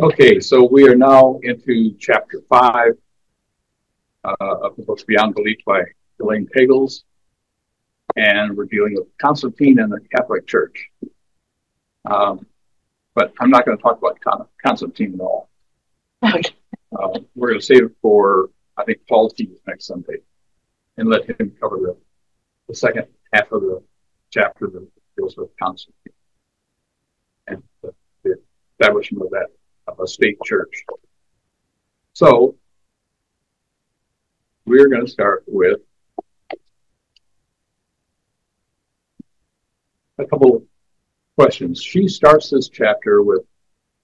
Okay, so we are now into chapter five uh, of the book Beyond Belief by Elaine Pagels. And we're dealing with Constantine and the Catholic Church. Um, but I'm not going to talk about Con- Constantine at all. Okay. Uh, we're going to save it for, I think, Paul's team next Sunday and let him cover the, the second half of the chapter that deals with Constantine and the, the establishment of that of a state church. So we're going to start with a couple of questions. She starts this chapter with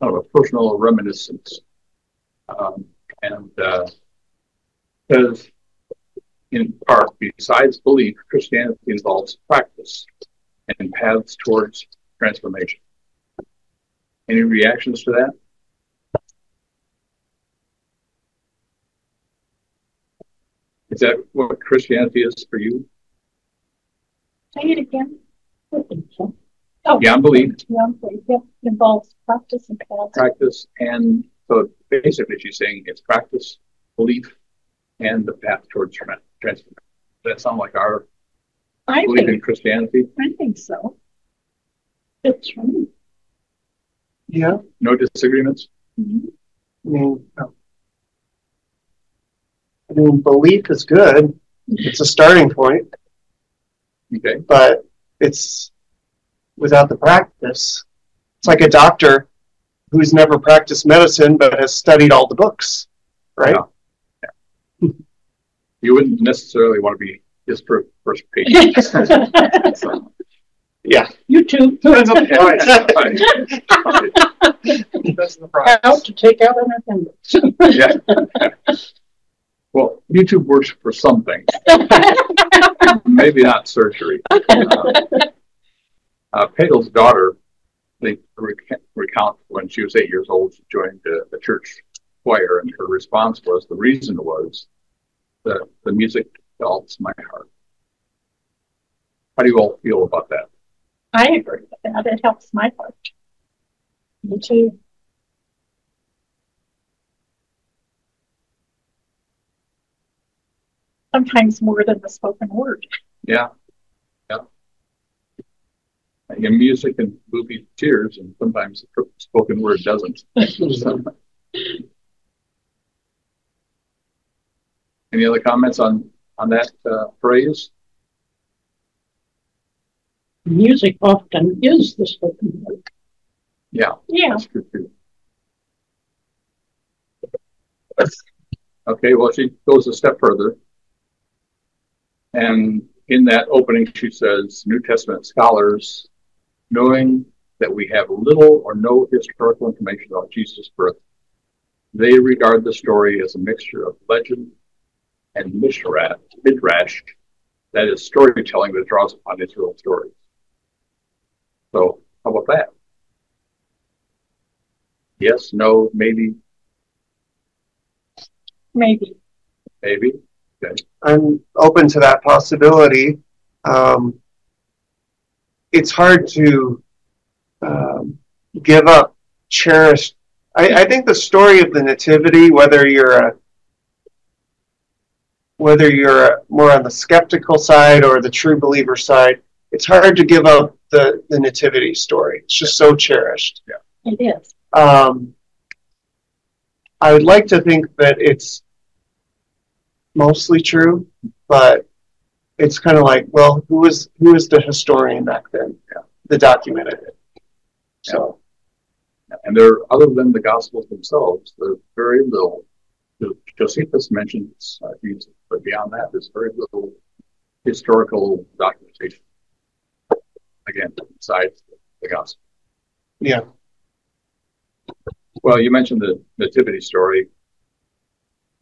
kind of a personal reminiscence um, and uh, says, in part, besides belief, Christianity involves practice and paths towards transformation. Any reactions to that? Is that what Christianity is for you? Say it again. I think so. Oh, Beyond belief, Beyond belief, yep, involves practice and paths. practice, and so basically she's saying it's practice, belief, and the path towards transformation. Does that sound like our I belief in Christianity? I think so. It's right. Yeah, No disagreements? Mhm. I mean, no. I mean, belief is good. It's a starting point, Okay, but it's without the practice. It's like a doctor who's never practiced medicine but has studied all the books, right? Yeah. you wouldn't necessarily want to be his fir- first patient. So, Yeah. You too. Depends on yeah, right, right. That's the process. Out to take out an appendix. Yeah. Well, YouTube works for some things, maybe not surgery. Uh, uh, Pagels' daughter, they rec- recount when she was eight years old, she joined the, the church choir, and her response was the reason was that the music melts my heart. How do you all feel about that? I agree with that. It helps my heart. Me too. Sometimes more than the spoken word. Yeah, yeah. And music and movie tears, and sometimes the spoken word doesn't. So. Any other comments on on that uh, phrase? Music often is the spoken word. Yeah, Yeah. that's true too. Okay, well, she goes a step further. And in that opening, she says, New Testament scholars, knowing that we have little or no historical information about Jesus' birth, they regard the story as a mixture of legend and midrash, that is storytelling that draws upon Israel stories. So, how about that? Yes, no, maybe, Maybe. maybe. I'm open to that possibility. Um, it's hard to um, give up cherished. I, I think the story of the nativity, whether you're a whether you're more on the skeptical side or the true believer side, it's hard to give up the, the nativity story. It's just so cherished. Yeah. It is. Um, I would like to think that it's mostly true, but it's kind of like, well, who was who was the historian back then? Yeah. That documented it. So And there, other than the Gospels themselves, there's very little. Josephus mentions uh, Jesus, but beyond that, there's very little historical documentation. Again, besides the Gospel. yeah, Well, you mentioned the nativity story,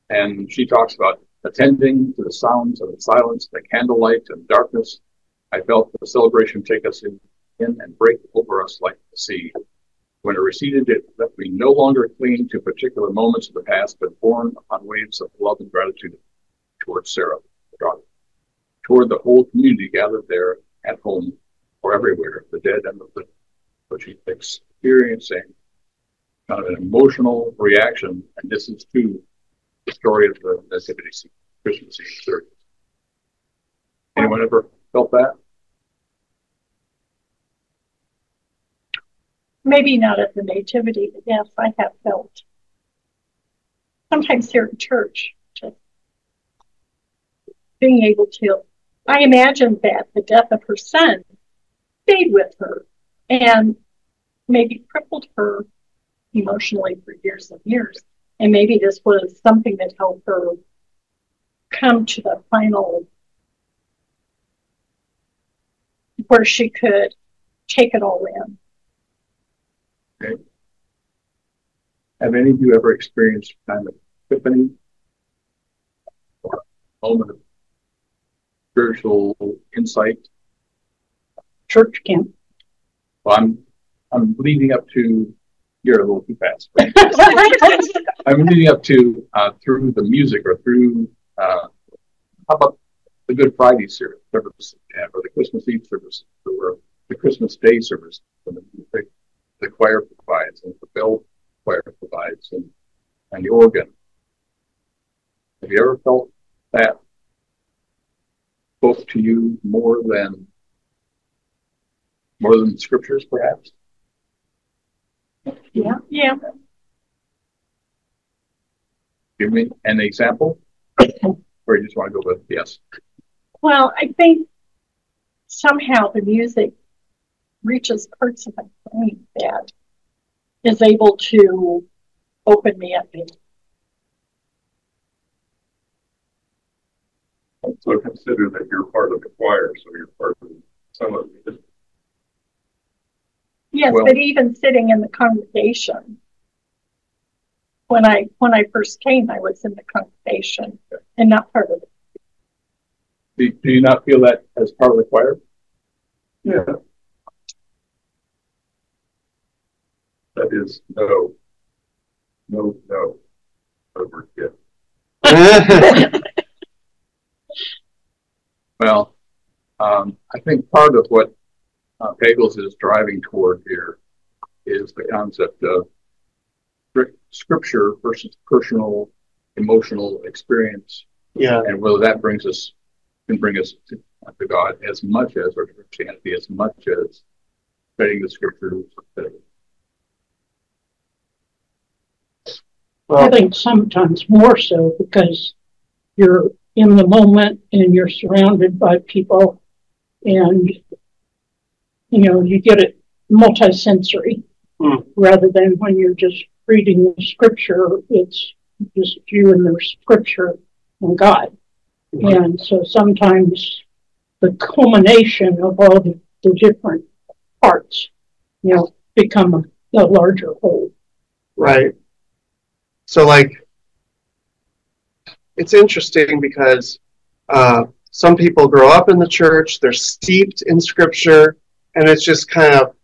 and she talks about attending to the sounds of the silence, the candlelight and darkness. I felt the celebration take us in, in and break over us like the sea. When it receded, it left me no longer clinging to particular moments of the past, but borne upon waves of love and gratitude towards Sarah, the daughter, toward the whole community gathered there at home or everywhere, the dead and the living. She experiencing kind of an emotional reaction, and this is to the story of the nativity scene, Christmas Eve service. Anyone ever felt that? Maybe not at the nativity, but yes, I have felt. Sometimes here in church, just being able to, I imagine that the death of her son stayed with her and maybe crippled her emotionally for years and years. And maybe this was something that helped her come to the final where she could take it all in. Have any of you ever experienced kind of epiphany or moment of spiritual insight? church camp. Well, I'm I'm leading up to. You're a little too fast. I'm leading up to uh, through the music or through uh, how about the Good Friday service, service or the Christmas Eve service, or the Christmas Day service, the, the, the choir provides, and the bell choir provides, and and the organ. Have you ever felt that spoke to you more than more than the scriptures, perhaps? Yeah. Yeah. Give me an example, or you just want to go with yes? Well, I think somehow the music reaches parts of my brain that is able to open me up. So consider that you're part of the choir, so you're part of some of the, Yes, Well- but even sitting in the congregation. When I when I first came, I was in the congregation and not part of it. Do, do you not feel that as part of the choir? yeah. That is no, no, no, over yet. Well, um, I think part of what uh, Pagels is driving toward here is the concept of scrip- scripture versus personal emotional experience, yeah, and whether that brings us can bring us to, to God as much as or to Christianity as much as studying the scriptures. I think sometimes more so because you're in the moment and you're surrounded by people and you know, you get it multisensory Hmm. rather than when you're just reading the scripture, it's just you and the scripture and God. Mhm. And so sometimes the culmination of all the, the different parts, you know, become a, a larger whole. right. So like, it's interesting because uh, some people grow up in the church, they're steeped in scripture, and it's just kind of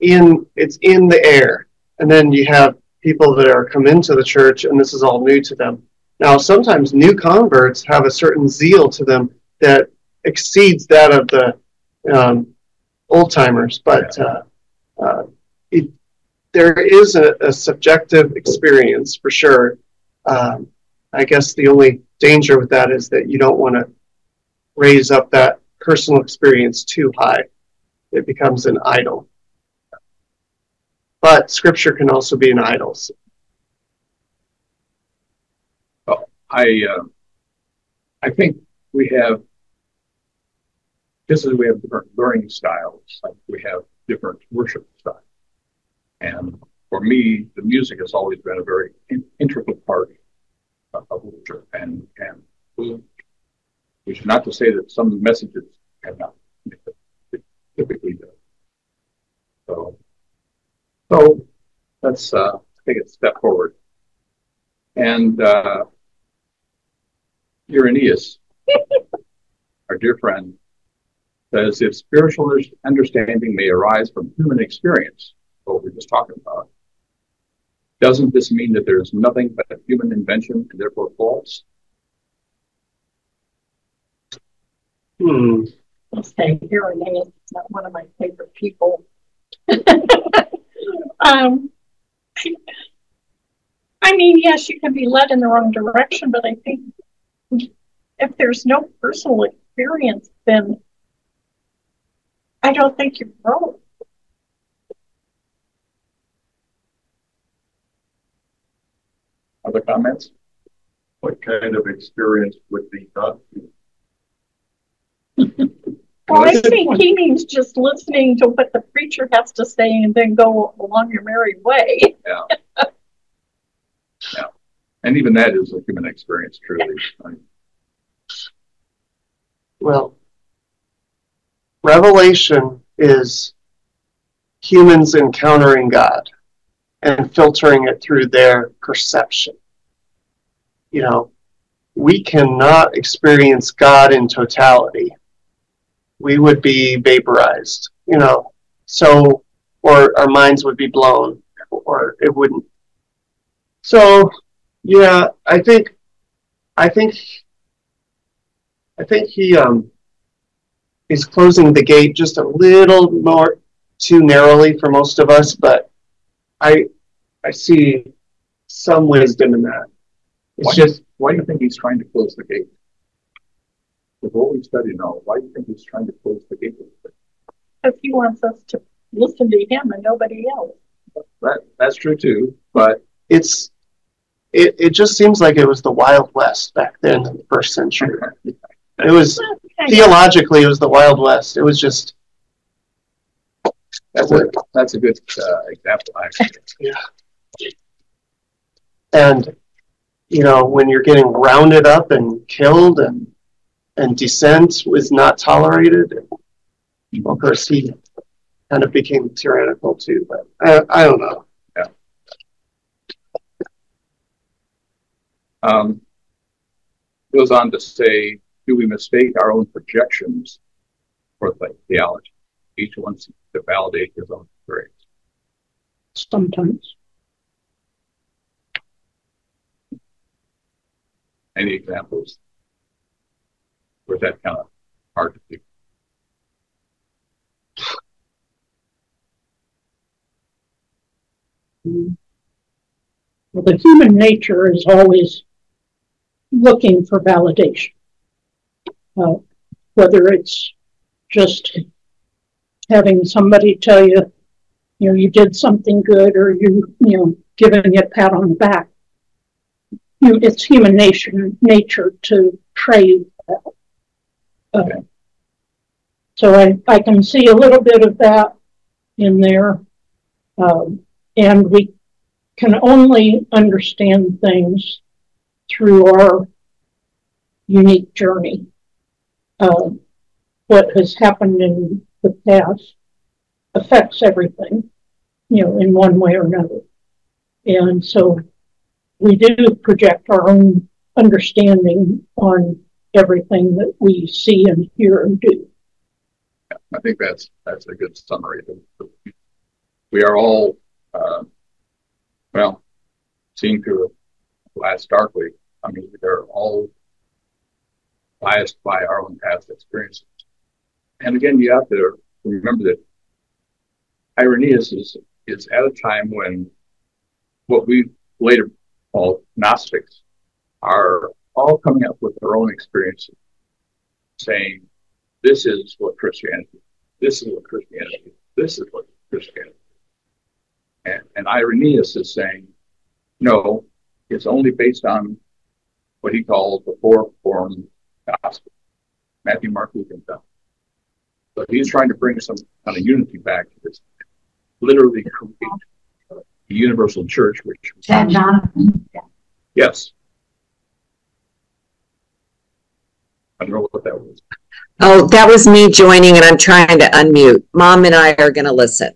in it's in the air. And then you have people that are come into the church, and this is all new to them. Now, sometimes new converts have a certain zeal to them that exceeds that of the um, old timers, but uh, uh, it, there is a, a subjective experience for sure. Um, I guess the only danger with that is that you don't want to raise up that personal experience too high. It becomes an idol. But scripture can also be an idol. I uh, I think we have just as we have different learning styles, like we have different worship styles. And for me, the music has always been a very in- integral part of, worship, and and which is not to say that some messages have not typically do. So so let's uh, take a step forward. And uh, Irenaeus, our dear friend, says if spiritual understanding may arise from human experience, what we're just talking about, doesn't this mean that there's nothing but a human invention and therefore false? Hmm. I'll say Irenaeus is not one of my favorite people. um, I mean, yes, you can be led in the wrong direction, but I think if there's no personal experience, then I don't think you grow. Other comments? What kind of experience would be not? Well, I that's a good think he means just listening to what the preacher has to say and then go along your merry way. Yeah. yeah. And even that is a human experience, truly. I- Well, revelation is humans encountering God and filtering it through their perception. You know, we cannot experience God in totality. We would be vaporized, you know, so, or our minds would be blown, or it wouldn't. So, yeah, I think, I think I think he um is closing the gate just a little more too narrowly for most of us, but I I see some wisdom in that. It's Why, just why do you think he's trying to close the gate? With what we study now, why do you think he's trying to close the gate? Because he wants us to listen to him and nobody else. That, that's true too, but it's it, it just seems like it was the Wild West back then in the first century. It was Well, kind of. theologically it was the Wild West. It was just that's a, that's a good, uh, example, actually. yeah. and you know when you're getting rounded up and killed and and dissent was not tolerated of course he kind of became tyrannical too but i, I don't know Um, goes on to say, do we mistake our own projections for the theology? Each one seeks to validate his own experience. sometimes. Any examples? Or is that kind of hard to do? Well, the human nature is always looking for validation. Uh, whether it's just having somebody tell you, you know, you did something good or you, you know, giving you a pat on the back. You it's human nature, nature to crave. So I, I can see a little bit of that in there. Um, and we can only understand things through our unique journey. Uh, what has happened in the past affects everything, you know, in one way or another. And so we do project our own understanding on everything that we see and hear and do. I think that's, that's a good summary. We are all, uh, well, seeing through a glass darkly. I mean, they're all biased by our own past experiences. And again, you have to remember that Irenaeus is, is at a time when what we later call Gnostics are all coming up with their own experiences, saying, this is what Christianity, this is what Christianity, this is what Christianity. And, and Irenaeus is saying, no, it's only based on what he calls the four form gospel Matthew, Mark, Luke, and John. So he's trying to bring some kind of unity back to this, literally create a universal church, which, Jonathan. yes. I don't know what that was. Oh, that was me joining and I'm trying to unmute. Mom and I are gonna listen.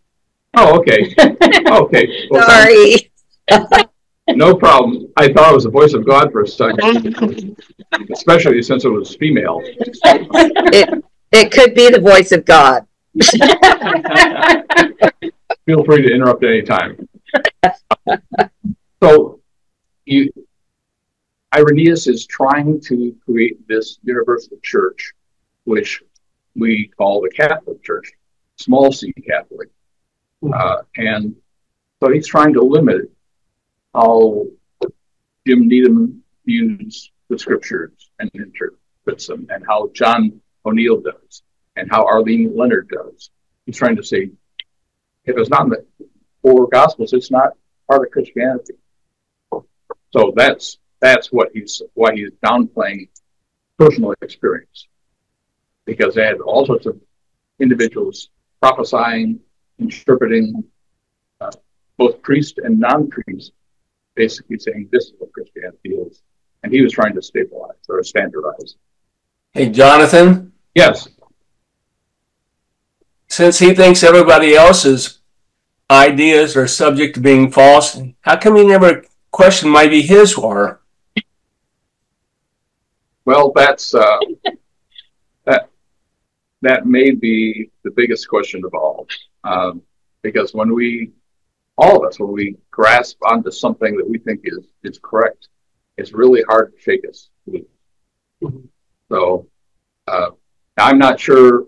Oh, okay. Okay. Well, Sorry. No problem. I thought it was the voice of God for a second, especially since it was female. It could be the voice of God. Feel free to interrupt at any time. So you, Irenaeus is trying to create this universal church, which we call the Catholic Church, small c Catholic. Uh, and so he's trying to limit how Jim Needham views the scriptures and interprets them, and how John O'Neill does, and how Arlene Leonard does. He's trying to say, if it's not in the four gospels, it's not part of Christianity. So that's that's what he's why he's downplaying personal experience, because they had all sorts of individuals prophesying, interpreting, uh, both priest and non-priest, basically saying this is what Christianity is, and he was trying to stabilize or standardize. Hey, Jonathan, Yes, since he thinks everybody else's ideas are subject to being false, how come he never questioned maybe his were? Well, that's uh, that that may be the biggest question of all, um, because when we all of us when we grasp onto something that we think is is correct, it's really hard to shake us. So uh, I'm not sure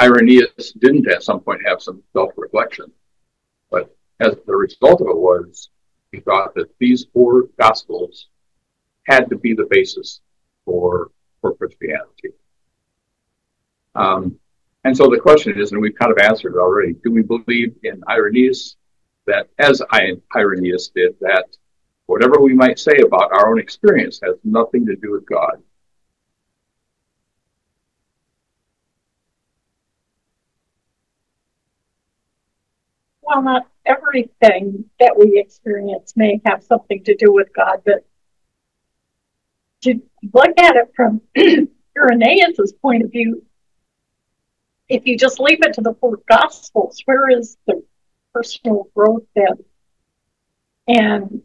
Irenaeus didn't at some point have some self-reflection, but as the result of it was, he thought that these four gospels had to be the basis for for Christianity. Um, and so the question is, and we've kind of answered it already: Do we believe in Irenaeus that, as I, Irenaeus did, that whatever we might say about our own experience has nothing to do with God? Well, not everything that we experience may have something to do with God, but to look at it from Irenaeus' point of view, if you just leave it to the four gospels, where is the personal growth then? And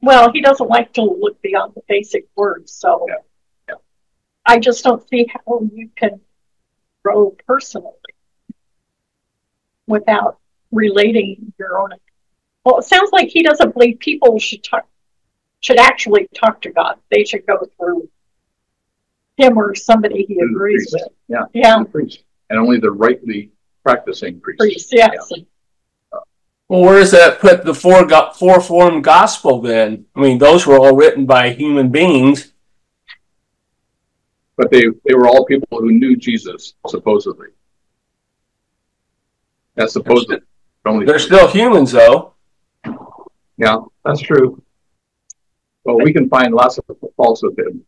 well, he doesn't like to look beyond the basic words, so Yeah, yeah. I just don't see how you can grow personally without relating your own. Well, it sounds like he doesn't believe people should talk, should actually talk to God. They should go through him or somebody he Through the agrees priest. with. Yeah. Yeah, The priest, and only the rightly practicing priest. priest, yes. Well, where does that put the four go- four form gospel then? I mean, those were all written by human beings. But they, they were all people who knew Jesus, supposedly. That's supposedly only. They're still humans, though. Yeah, That's true. Well, we can find lots of faults with him,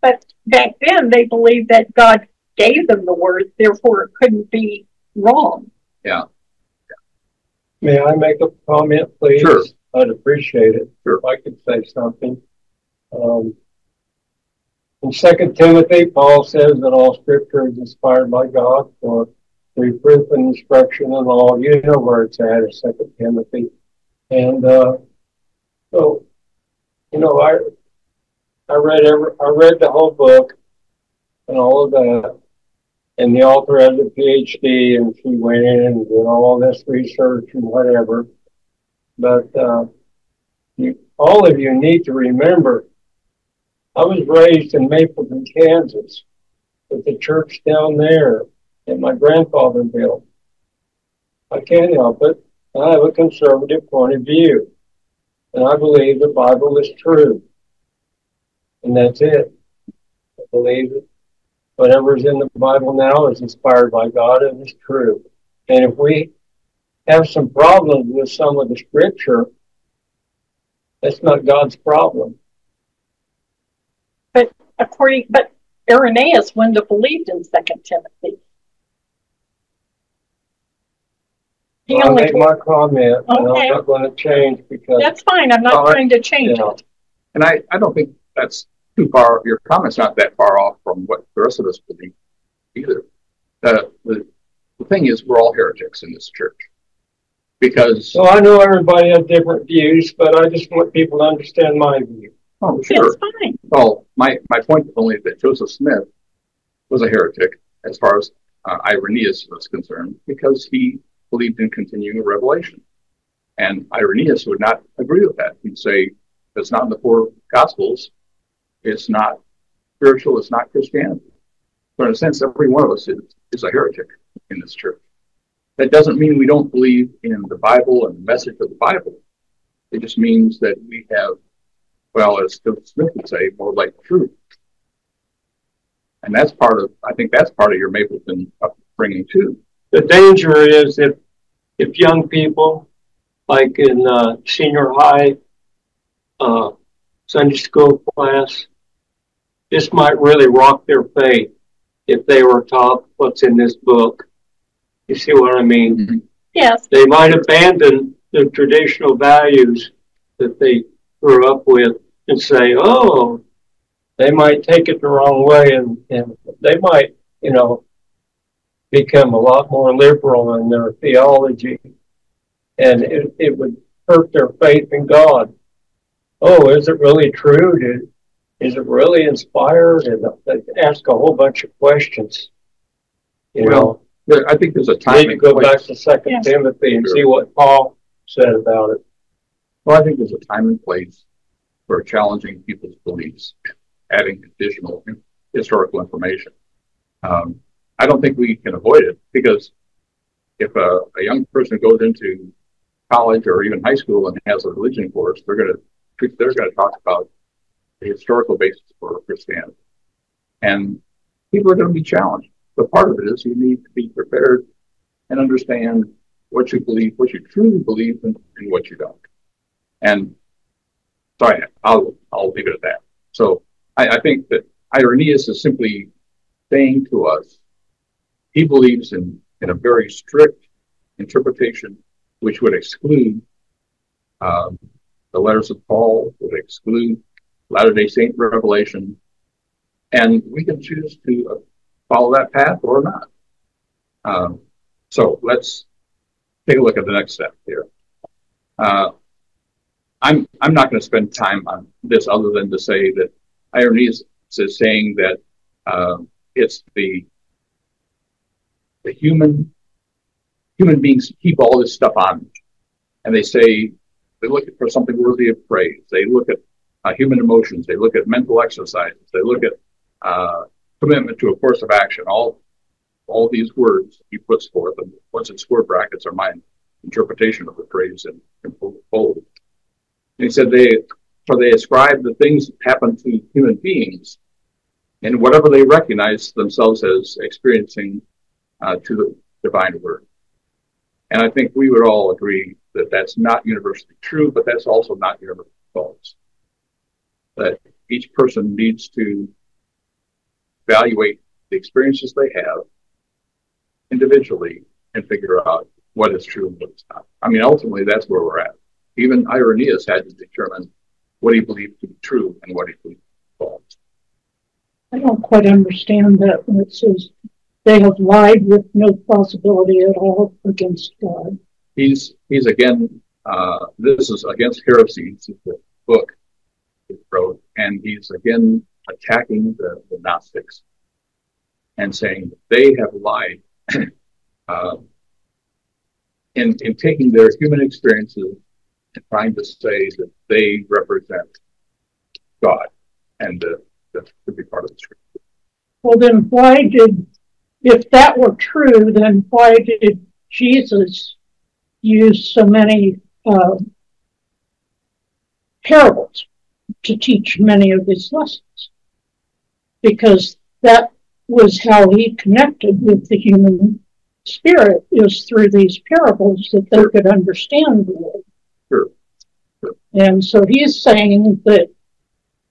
But back then, they believed that God gave them the word, therefore it couldn't be wrong. Yeah. May I make a comment, please? Sure. I'd appreciate it. Sure. If I could say something. Um, in Second Timothy, Paul says that all scripture is inspired by God for reproof and instruction and all. You know where it's at in Second Timothy. And, uh, so, you know, I, I read every, I read the whole book and all of that. And the author has a PhD and she went in and did all this research and whatever. But, uh, you, all of you need to remember, I was raised in Mapleton, Kansas, with the church down there that my grandfather built. I can't help it. I have a conservative point of view. And I believe the Bible is true. And that's it. I believe it. Whatever's in the Bible now is inspired by God and is true. And if we have some problems with some of the scripture, that's not God's problem. But According, but Irenaeus wouldn't have believed in Second Timothy. He I'll only, make my comment, and Okay. I'm not going to change because that's fine, I'm not All right. trying to change Yeah. it. and I, I don't think that's too far, your comment's not that far off from what the rest of us believe either. The, the, the thing is, we're all heretics in this church. Because, so I know everybody has different views, but I just want people to understand my view. oh, sure. It's fine. Well, my, my point is only that Joseph Smith was a heretic as far as uh, Irenaeus was concerned because he believed in continuing the revelation. And Irenaeus would not agree with that. He'd say, it's not in the four gospels. It's not spiritual. It's not Christianity. So in a sense, every one of us is, is a heretic in this church. That doesn't mean we don't believe in the Bible and the message of the Bible. It just means that we have, well, as Phil Smith would say, more like truth. And that's part of, I think that's part of your Mapleton upbringing too. The danger is if, if young people, like in, uh, senior high, uh, Sunday school class, this might really rock their faith if they were taught what's in this book. You see what I mean? Yes, They might abandon the traditional values that they grew up with and say, oh, they might take it the wrong way and, and they might, you know, become a lot more liberal in their theology. And it, it would hurt their faith in God. Oh, is it really true? Did, is it really inspired? And they ask a whole bunch of questions. You know, Well, There, I think there's a time need to and go place. back to Second Yes. Timothy and Sure. see what Paul said about it. Well, I think there's a time and place for challenging people's beliefs, adding additional historical information. Um, I don't think we can avoid it because if a, a young person goes into college or even high school and has a religion course, they're going to they're going to talk about the historical basis for Christianity, and people are going to be challenged. But part of it is you need to be prepared and understand what you believe, what you truly believe, and, and what you don't. And sorry, I'll I'll leave it at that. So I, I think that Irenaeus is simply saying to us, he believes in in a very strict interpretation, which would exclude um, the letters of Paul, would exclude Latter Day Saint revelation, and we can choose to uh, follow that path or not. Um, so let's take a look at the next step here. Uh, I'm I'm not going to spend time on this other than to say that Irenaeus is saying that uh, it's the the human human beings keep all this stuff on, and they say they look for something worthy of praise. They look at uh, human emotions. They look at mental exercises. They look at uh, commitment to a course of action. All all these words he puts forth, and what's in square brackets are my interpretation of the phrase in, in bold. And he said they, for they ascribe the things that happen to human beings and whatever they recognize themselves as experiencing uh, to the divine word. And I think we would all agree that that's not universally true, but that's also not universally false. That each person needs to evaluate the experiences they have individually and figure out what is true and what is not. I mean, ultimately, that's where we're at. Even Irenaeus had to determine what he believed to be true and what he believed to be false. I don't quite understand that when it says they have lied with no possibility at all against God. He's he's again. Uh, this is against heresy. This is the book he wrote, and he's again attacking the, the Gnostics and saying they have lied uh, in in taking their human experiences and trying to say that they represent God and uh, that could be part of the scripture. Well, then why did, if that were true, then why did Jesus use so many uh, parables to teach many of his lessons? Because that was how he connected with the human spirit is through these parables that they could understand the Lord. Sure. Sure. And so he's saying that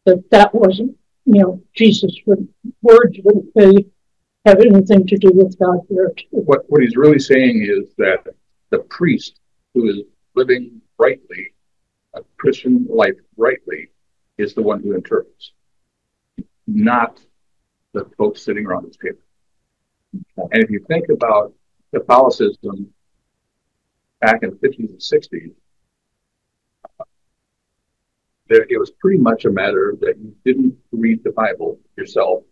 that that wasn't, you know, Jesus would words wouldn't be have anything to do with God there what what he's really saying is that the priest who is living rightly, a Christian life rightly, is the one who interprets, not the folks sitting around this table. And if you think about Catholicism back in the 50s and 60s, there, it was pretty much a matter that you didn't read the Bible yourself.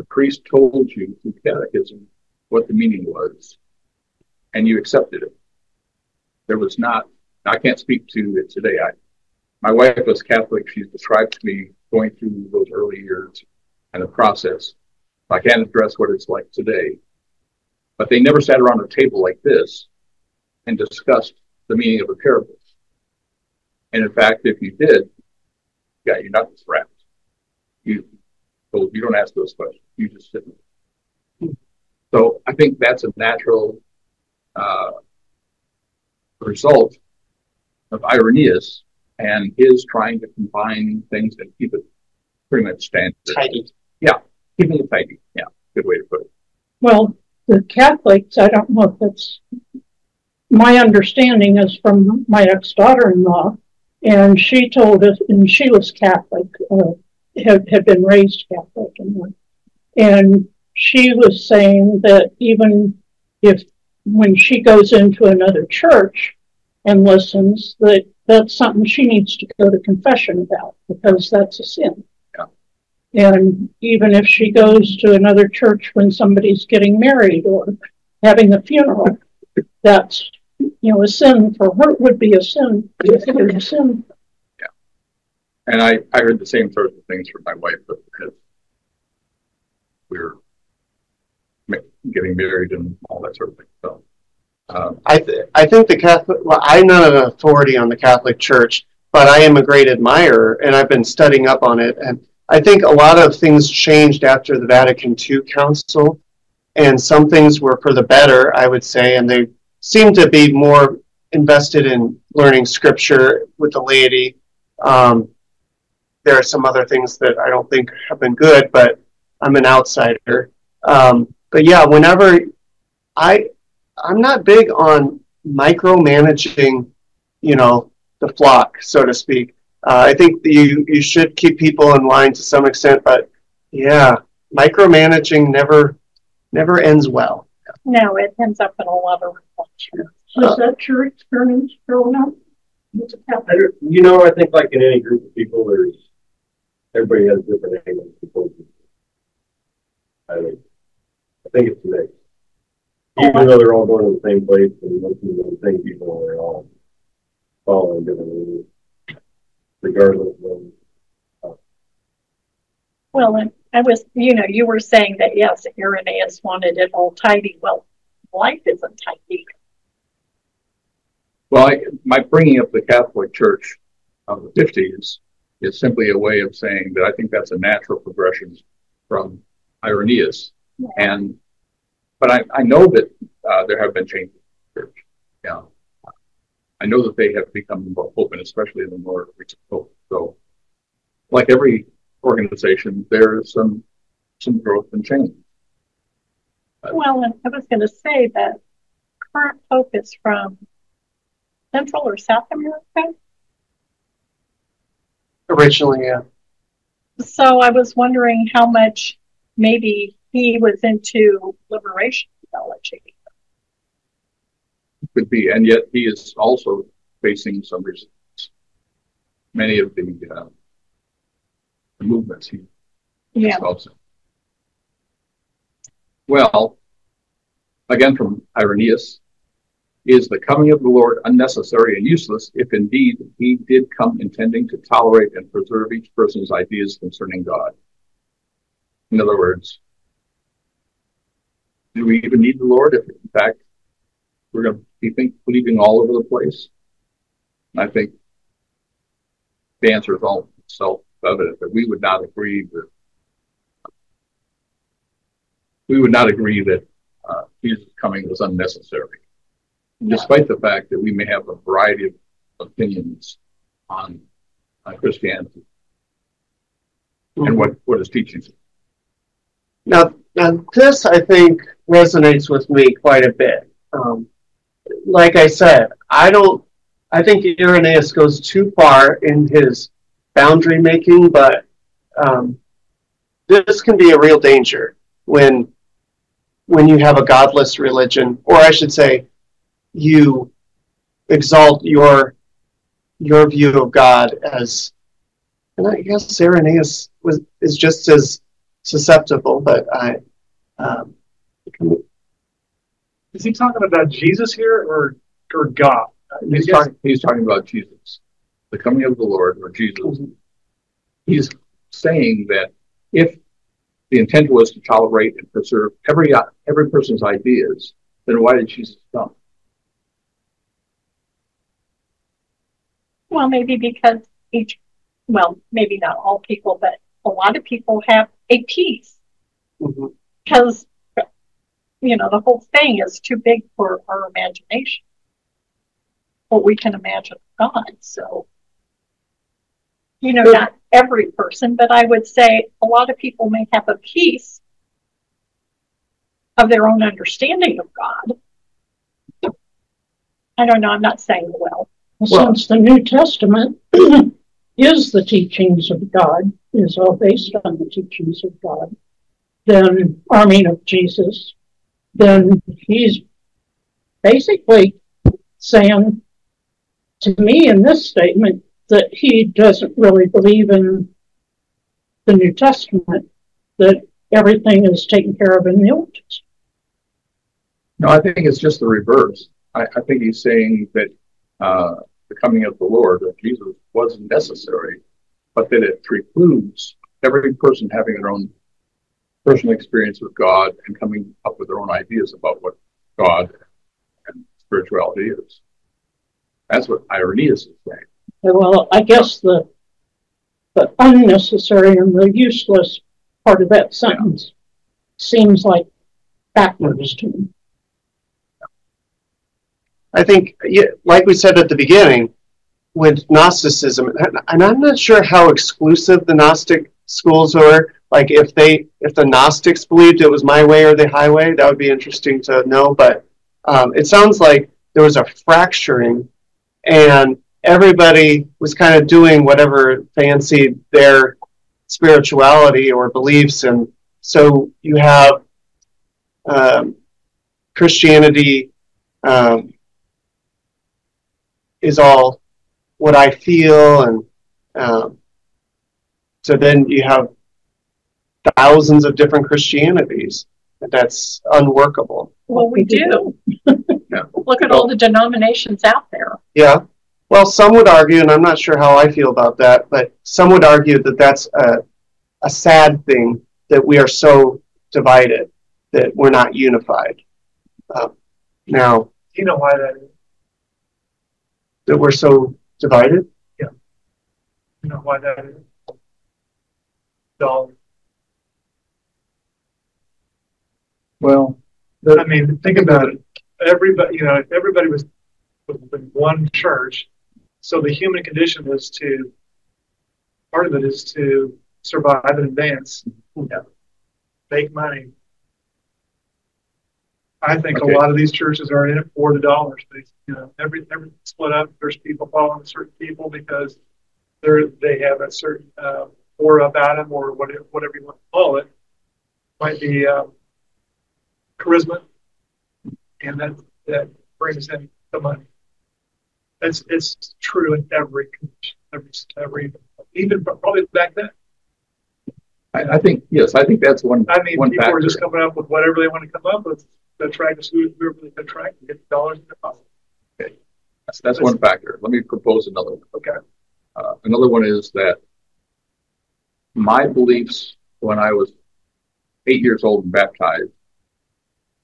The priest told you through catechism what the meaning was, and you accepted it. There was not, I can't speak to it today. I, my wife was Catholic. She's described to me going through those early years and the process. I can't address what it's like today, but they never sat around a table like this and discussed the meaning of the parables. And in fact, if you did, yeah, you're not wrapped. You, so you don't ask those questions. You just sit. There. So I think that's a natural uh, result of Irenaeus and his trying to combine things and keep it pretty much standard. Tidy. Yeah, keeping it tidy. Yeah, good way to put it. Well, the Catholics, I don't know if that's, my understanding is from my ex-daughter-in-law, and she told us, and she was Catholic, uh, had, had been raised Catholic and, and she was saying that even if, when she goes into another church and listens, that that's something she needs to go to confession about, because that's a sin. And even if she goes to another church when somebody's getting married or having a funeral, that's, you know, a sin for her would be a sin. If it was a sin. And I, I heard the same sort of things from my wife, because we were getting married and all that sort of thing. So, um, I, th- I think the Catholic, well, I'm not an authority on the Catholic Church, but I am a great admirer and I've been studying up on it. And I think a lot of things changed after the Vatican II Council, and some things were for the better, I would say, and they seem to be more invested in learning scripture with the laity. Um, there are some other things that I don't think have been good, but I'm an outsider. Um, but yeah, whenever I, I'm not big on micromanaging, you know, the flock, so to speak. Uh, I think you you should keep people in line to some extent, but yeah, micromanaging never never ends well. No, it ends up in a lot of reflection. Was that your experience growing up? As a Catholic? I don't- You know, I think like in any group of people, there's, everybody has different angles. to approach it. I think, I think it's mixed. Oh, Even though they're all going to the same place and listening to the same people, they're all following different rules. Regardless of, Well, and I was, you know, you were saying that yes, Irenaeus wanted it all tidy. Well, life isn't tidy. well, I, my bringing up the Catholic Church of the fifties is simply a way of saying that I think that's a natural progression from Irenaeus. And, but I, I know that, uh, there have been changes in the church. Yeah. I know that they have become more open, especially in the more recent pope. So, like every organization, there is some, some growth and change. Well, and I was going to say that current pope is from Central or South America. Originally, yeah. So I was wondering how much maybe he was into liberation theology. Could be, and yet he is also facing some resistance. Many of the, uh, the movements he Yeah. involves in. Well, again from Irenaeus, is the coming of the Lord unnecessary and useless if indeed he did come intending to tolerate and preserve each person's ideas concerning God? In other words, do we even need the Lord if in fact we're going to be think, believing all over the place? I think the answer is all self-evident that we would not agree with we would not agree that uh, Jesus' coming was unnecessary, despite the fact that we may have a variety of opinions on, on Christianity and what, what his teachings. Now, now this I think resonates with me quite a bit. Um, like I said, I don't. I think Irenaeus goes too far in his boundary making, but um, this can be a real danger when when you have a godless religion, or I should say, you exalt your your view of God as, and I guess Irenaeus was is just as susceptible, but I. Um, Is he talking about Jesus here or or God? He's talking, he's talking about Jesus, the coming of the Lord or Jesus. He's saying that if the intent was to tolerate and preserve every every person's ideas, then why did Jesus come? Well, maybe because each, well, maybe not all people, but a lot of people have a piece Mhm. because, you know, the whole thing is too big for our imagination. What we can imagine God, so. You know, not every person, but I would say a lot of people may have a piece of their own understanding of God. I don't know, I'm not saying well. Well- Since the New Testament is the teachings of God, is all based on the teachings of God, then, I mean of Jesus, then he's basically saying to me in this statement that he doesn't really believe in the New Testament, that everything is taken care of in the Old Testament. No, I think it's just the reverse. I, I think he's saying that uh, the coming of the Lord, that Jesus wasn't necessary, but that it precludes every person having their own personal experience with God and coming up with their own ideas about what God and spirituality is. That's what Irenaeus is saying. Well, I guess the, the unnecessary and the useless part of that sentence seems like backwards to me. I think, like we said at the beginning, with Gnosticism, and- I'm not sure how exclusive the Gnostic schools were. Like if they, if the Gnostics believed it was my way or the highway, that would be interesting to know. But um, it sounds like there was a fracturing, and everybody was kind of doing whatever fancied their spirituality or beliefs, and so you have um, Christianity. Um, is all what I feel, and um, so then you have thousands of different Christianities. That's unworkable. Well, we do. Yeah. Look at all the denominations out there. Yeah. Well, some would argue, and I'm not sure how I feel about that, but some would argue that that's a, a sad thing that we are so divided that we're not unified. Um, now You know why that is? That we're so divided. Yeah. You know why that is? Dollars. Well, I mean, think about it. Everybody, you know, if everybody was in one church, so the human condition was to, part of it is to survive and advance, make money. I think Okay. a lot of these churches are in it for the dollars. They, you know, every, every split up. There's people following certain people because they're, they have a certain, uh, aura about them or whatever, whatever you want to call it. Might be, um, charisma, and that that brings in the money. It's it's true in every every every even probably back then. I, I think, yes, I think that's one, I mean, one people factor. are just coming up with whatever they want to come up with to attract us whoever they can attract and get dollars in their pocket. That's, that's one factor. Let me propose another one. Okay. Uh, another one is that my beliefs when I was eight years old and baptized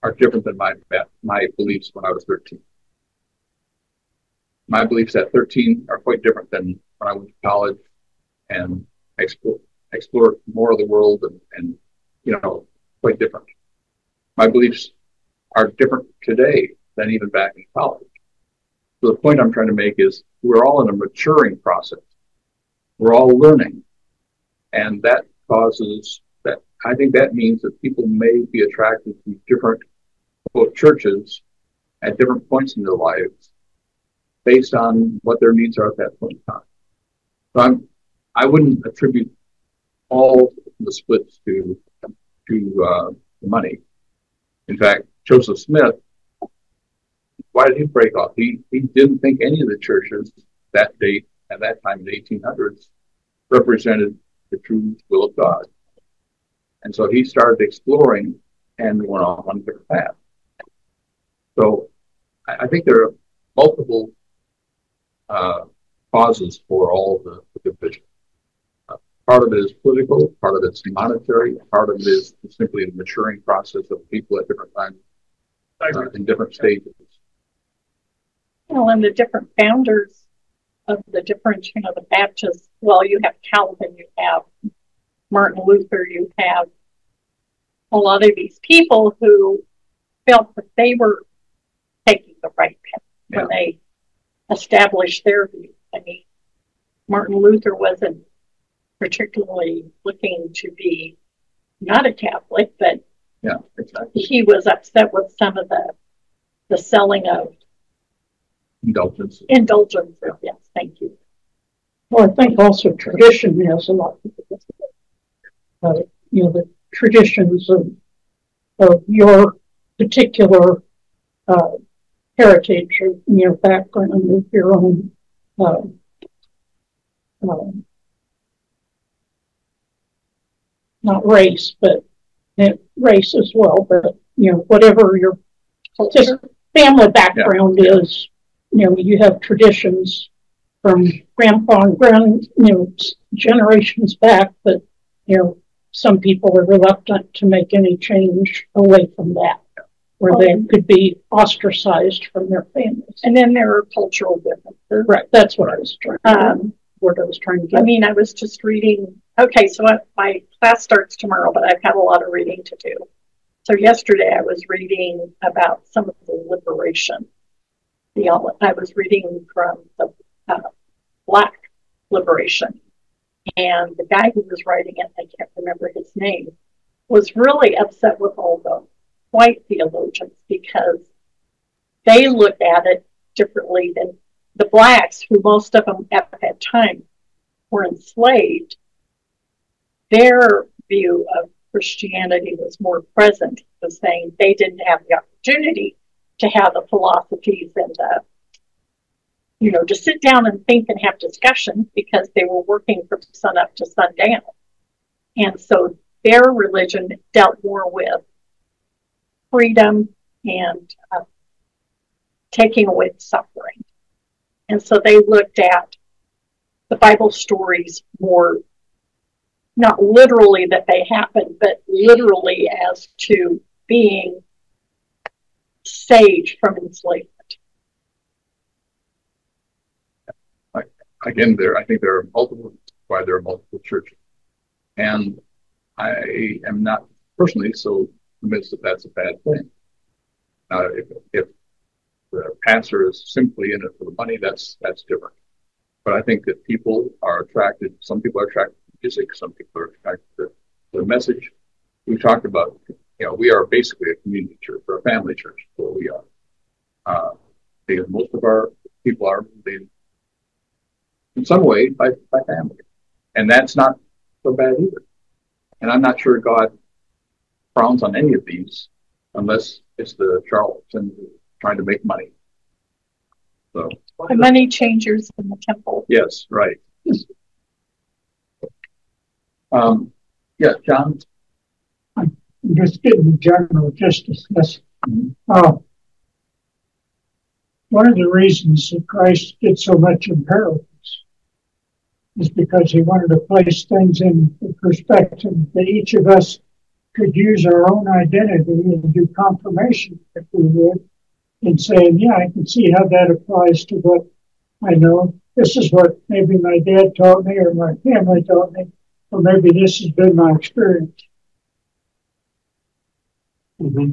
are different than my my beliefs when I was 13. My beliefs at 13 are quite different than when I went to college and explore, explore more of the world and, and, you know, quite different. My beliefs are different today than even back in college. So the point I'm trying to make is we're all in a maturing process. We're all learning. And that causes that, I think that means that people may be attracted to different churches at different points in their lives based on what their needs are at that point in time. So I'm, I wouldn't attribute all the splits to, to, uh, money. In fact, Joseph Smith why did he break off? He he didn't think any of the churches that date at that time in the 1800s represented the true will of God, and so he started exploring and went off on one different path. So I, I think there are multiple uh, causes for all the, the division. Part of it is political, part of it's monetary, part of it is simply a maturing process of people at different times uh, in different stages. Well, and the different founders of the different, you know, the Baptist, well, you have Calvin, you have Martin Luther, you have a lot of these people who felt that they were taking the right path when they established their view. I mean, Martin Luther wasn't particularly looking to be not a Catholic, but Yeah, exactly. he was upset with some of the the selling of Indulgence. indulgences. Yes, thank you. Well, I think also tradition has a lot. to do with it. Uh, you know, the traditions of, of your particular, uh, heritage or, you know, background with your own, uh, um, not race, but uh, race as well, but, you know, whatever your just family background is, you know, you have traditions from grandpa and grand, you know, generations back, but, you know, some people are reluctant to make any change away from that, where they could be ostracized from their families. And then there are cultural differences. Right, that's what I was trying, Um, what I was trying to I mean, I was just reading, okay, so I- my class starts tomorrow, but I've had a lot of reading to do. So yesterday I was reading about some of the liberation. The, I was reading from the, uh, black liberation. And the guy who was writing it, I can't remember his name, was really upset with all the white theologians because they looked at it differently than the blacks, who most of them at that time were enslaved, their view of Christianity was more present, was saying they didn't have the opportunity to have the philosophies and the, you know, to sit down and think and have discussions because they were working from sun up to sundown. And so their religion dealt more with freedom and uh, taking away suffering. And so they looked at the Bible stories more, not literally that they happened, but literally as to being saved from enslavement. Again, there, I think there are multiple, why there are multiple churches. And I am not personally so convinced that that's a bad thing. Uh, if, if the pastor is simply in it for the money, that's, that's different. But I think that people are attracted, some people are attracted to music, some people are attracted to the message. We talked about, you know, we are basically a community church or a family church, where we are. Uh, because most of our people are, they, in some way, by, by family. And that's not so bad either. And I'm not sure God frowns on any of these unless it's the charlatan trying to make money. So, The money changers in the temple. yes, right. Um, yeah, John, I'm just getting general, just discuss. Uh, one of the reasons that Christ did so much in parables is because he wanted to place things in the perspective that each of us could use our own identity and do confirmation if we would in saying, yeah, I can see how that applies to what I know. This is what maybe my dad taught me or my family taught me, or maybe this has been my experience. Mm-hmm.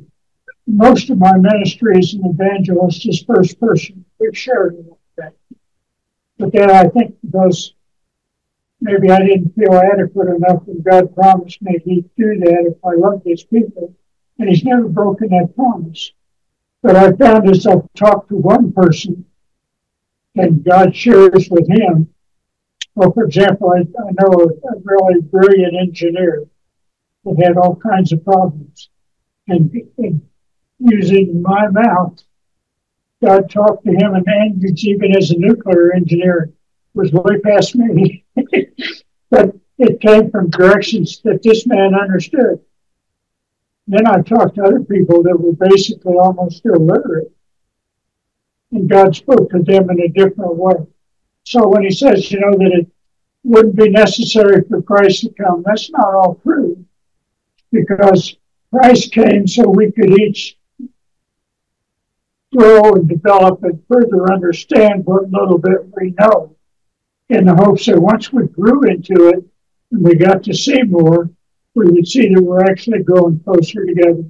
most of my ministry as an evangelist is first person. We've shared that. But then I think because maybe I didn't feel adequate enough and God promised me he'd do that if I loved his people. And he's never broken that promise. But I found as I've talked to one person and God shares with him. Well, for example, I, I know a, really brilliant engineer that had all kinds of problems. And, and using my mouth. God talked to him, and Andrews, even as a nuclear engineer, was way past me. but it came from directions that this man understood. Then I talked to other people that were basically almost illiterate. And God spoke to them in a different way. So when he says, you know, that it wouldn't be necessary for Christ to come, that's not all true. Because Christ came so we could each grow and develop and further understand what little bit we know. in the hopes that once we grew into it and we got to see more, we would see that we're actually growing closer together.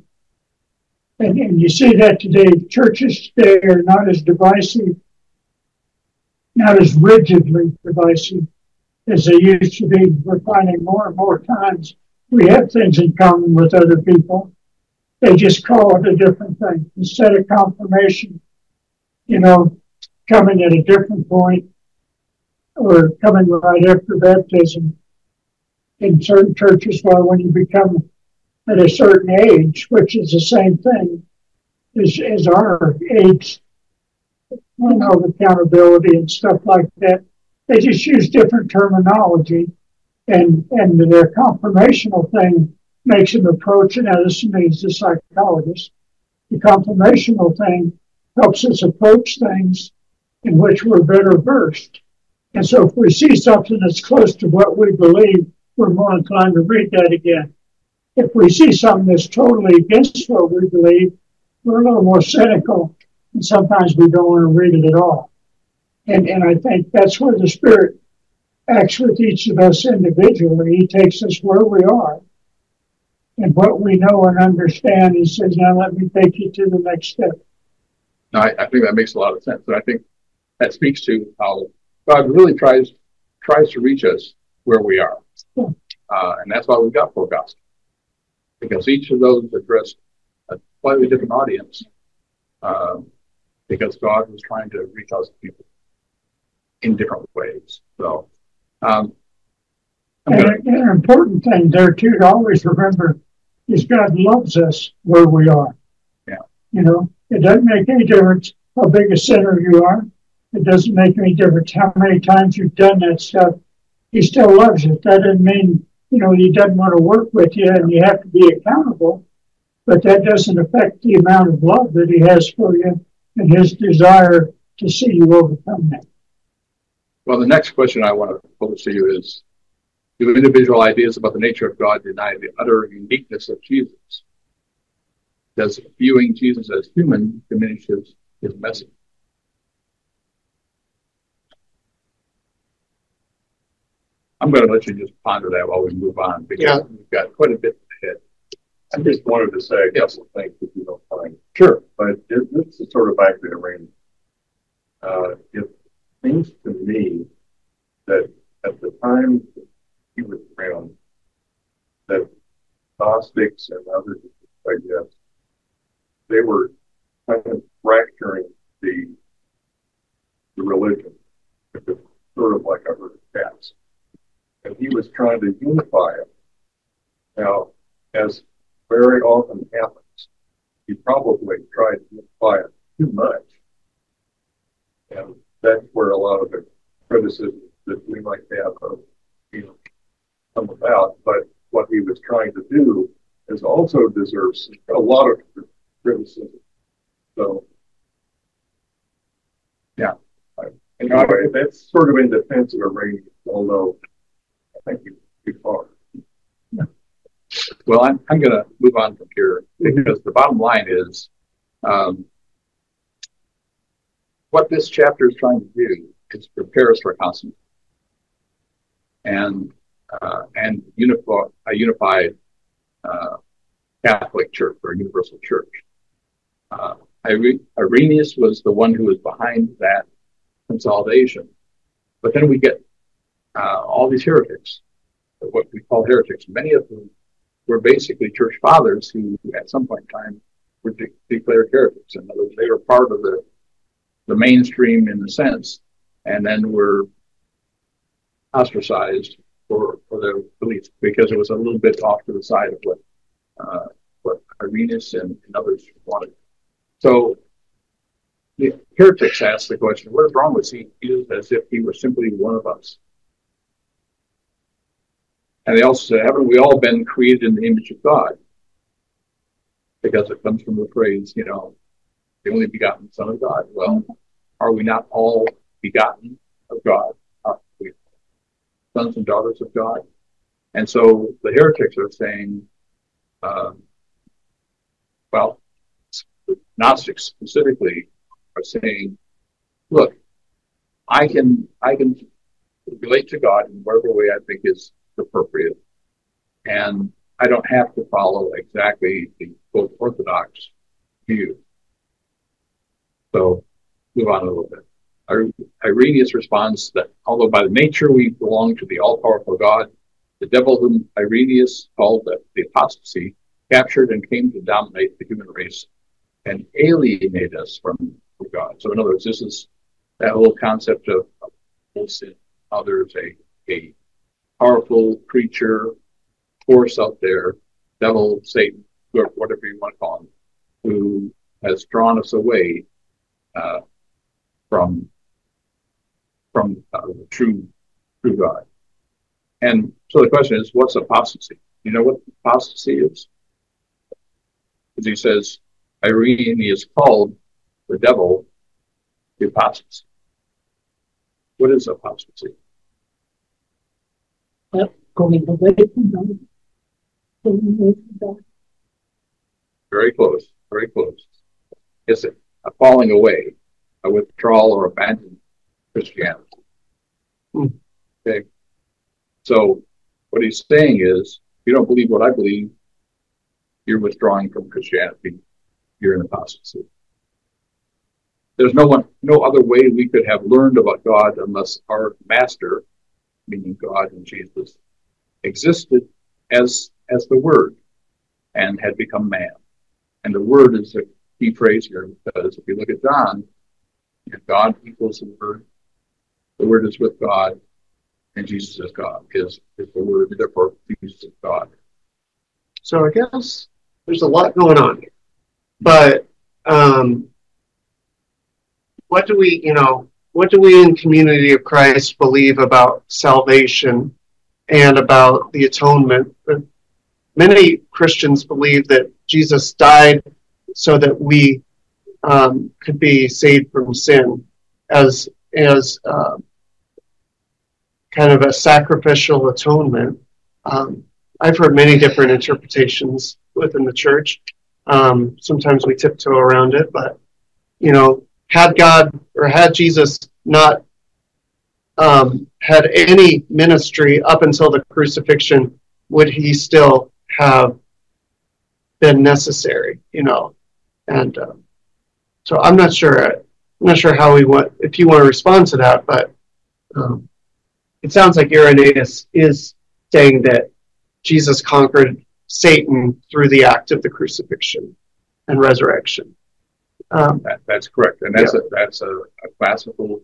And, and you see that today. Churches today are not as divisive, not as rigidly divisive as they used to be. We're finding more and more times we have things in common with other people. They just call it a different thing. Instead of confirmation, you know, coming at a different point or coming right after baptism in certain churches, where when you become at a certain age, which is the same thing as, as our age, you know, accountability and stuff like that. They just use different terminology, and and their confirmational thing makes them approach. Now, this means the psychologist. The confirmational thing helps us approach things in which we're better versed. And so, if we see something that's close to what we believe, we're more inclined to read that again. If we see something that's totally against what we believe, we're a little more cynical, and sometimes we don't want to read it at all. And, and I think that's where the Spirit acts with each of us individually. He takes us where we are and what we know and understand. He says, Now let me take you to the next step. No, I, I think that makes a lot of sense. And I think that speaks to how God really tries tries to reach us where we are. Uh, and that's why we've got four gospels. Because each of those addressed a slightly different audience. Um, because God was trying to reach us people in different ways. So, um, gonna, and an important thing there too to always remember is God loves us where we are. Yeah. You know, it doesn't make any difference how big a sinner you are. It doesn't make any difference how many times you've done that stuff. He still loves you. That doesn't mean, you know, he doesn't want to work with you and you have to be accountable. But that doesn't affect the amount of love that he has for you and his desire to see you overcome that. well, the next question I want to pose to you is, do individual ideas about the nature of God deny the utter uniqueness of Jesus? Does viewing Jesus as human diminish his, his message? I'm going to let you just ponder that while we move on because Yeah. we've got quite a bit ahead. I just wanted to say a couple of things if you don't mind. Sure. But it, this is sort of back to Randy. Uh, it seems to me that at the time he was around, that Gnostics and others, I guess, they were kind of fracturing the the religion. It was sort of like a herd of cats. And he was trying to unify it. Now, as very often happens, he probably tried to unify it too much. And that's where a lot of the criticism that we might have of, you know, come about. But what he was trying to do is also deserves a lot of criticism. So, Yeah. Anyway, that's sort of in defense of Irenaeus, although think you too far. Well, I'm, I'm going to move on from here because the bottom line is um, what this chapter is trying to do is prepare us for constant and uh, and unify, a unified uh, Catholic Church or a universal church. Uh, Irenaeus was the one who was behind that consolidation, but then we get uh, all these heretics, what we call heretics, many of whom were basically church fathers who, at some point in time, were de- declared heretics. In other words, they were part of the the mainstream in a sense, and then were ostracized for for their beliefs because it was a little bit off to the side of what uh, what Irenaeus and, and others wanted. So the heretics asked the question, "What is wrong with is as if he were simply one of us." And they also said, haven't we all been created in the image of God? Because it comes from the phrase, you know, the only begotten Son of God. Well, are we not all begotten of God? Are we sons and daughters of God? And so the heretics are saying, um, well, Gnostics specifically are saying, look, I can I can relate to God in whatever way I think is appropriate. And I don't have to follow exactly the quote orthodox view. So move on a little bit. Irenaeus responds that although by nature we belong to the all-powerful God, the devil whom Irenaeus called the, the apostasy captured and came to dominate the human race and alienate us from God. So in other words, this is that whole concept of, of sin. How there's a, a powerful creature, force out there, devil, Satan, whatever you want to call him, who has drawn us away uh, from from uh, the true true God. And so the question is, what's apostasy? You know what apostasy is? Because he says, Irenaeus called the devil the apostasy. What is apostasy? Going away from God. Going away from God. Very close, very close. Is it a falling away, a withdrawal or abandonment Christianity? Hmm. Okay. So what he's saying is, if you don't believe what I believe, you're withdrawing from Christianity. You're in apostasy. There's no one, no other way we could have learned about God unless our master, meaning God and Jesus, existed as as the Word and had become man. And the Word is a key phrase here because if you look at John, God equals the Word. The Word is with God, and Jesus is God. Is is the Word, therefore Jesus is God. So I guess there's a lot going on here, but um, what do we, you know, what do we in Community of Christ believe about salvation and about the atonement? Many Christians believe that Jesus died so that we um, could be saved from sin as as uh, kind of a sacrificial atonement. Um, I've heard many different interpretations within the church. Um, sometimes we tiptoe around it, but you know, had God or had Jesus not um, had any ministry up until the crucifixion, would he still have been necessary? You know, and um, so I'm not sure. I'm not sure how we want. If you want to respond to that, but um, it sounds like Irenaeus is saying that Jesus conquered Satan through the act of the crucifixion and resurrection. Um, that, that's correct, and that's yeah. a that's a, a, classical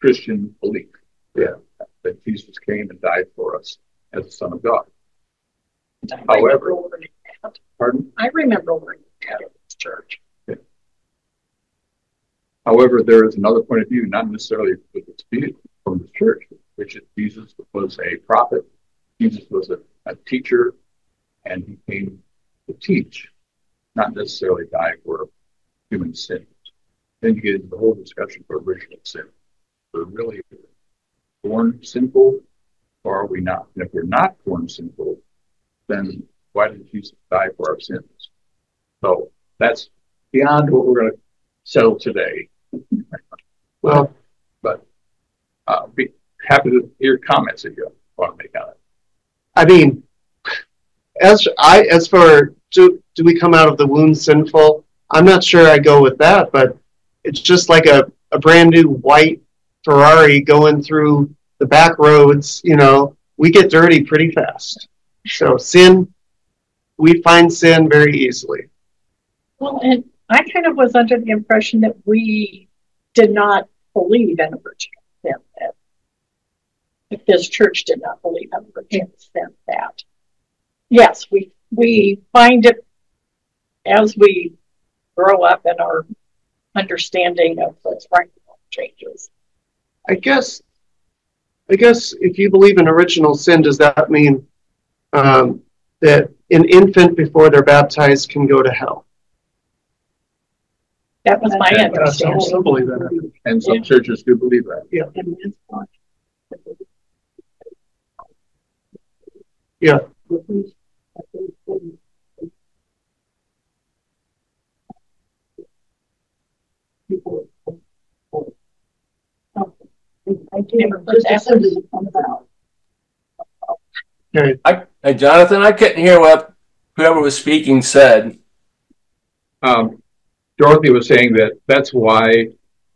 Christian belief. Yeah, that Jesus came and died for us as the Son of God. I However, pardon? I remember learning that in church. Yeah. However, there is another point of view, not necessarily with its view from the church, which is Jesus was a prophet, Jesus was a, a teacher, and he came to teach, not necessarily die for human sins. Then you get into the whole discussion of original sin. We're really born sinful, or are we not? And if we're not born sinful, then why did Jesus die for our sins? So that's beyond what we're going to settle today. well, but uh, be happy to hear comments if you want to make on it. I mean, as I as for do do we come out of the womb sinful? I'm not sure I go with that, but it's just like a, a brand new white Ferrari going through the back roads, you know, we get dirty pretty fast. So sin, we find sin very easily. Well, and I kind of was under the impression that we did not believe in original sin. That if this church did not believe in original sin, that yes, we we find it as we grow up and our understanding of what's right changes. I guess, I guess if you believe in original sin, does that mean um, that an infant before they're baptized can go to hell? That was my understanding. Some believe that, and some yeah. churches do believe that. Yeah. Yeah. I. Just after the, Hey, Jonathan, I couldn't hear what whoever was speaking said. Um, Dorothy was saying that that's why